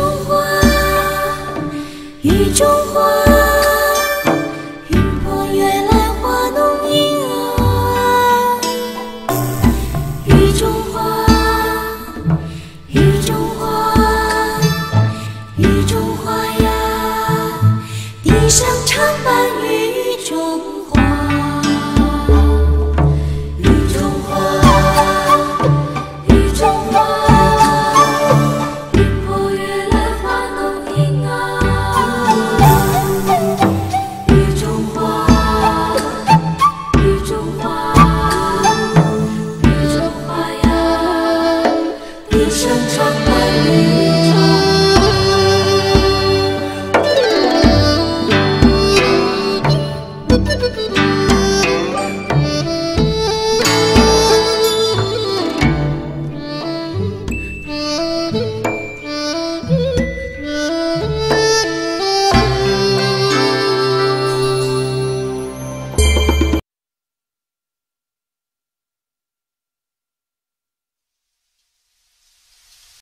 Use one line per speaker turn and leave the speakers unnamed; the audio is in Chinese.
中华，雨中花。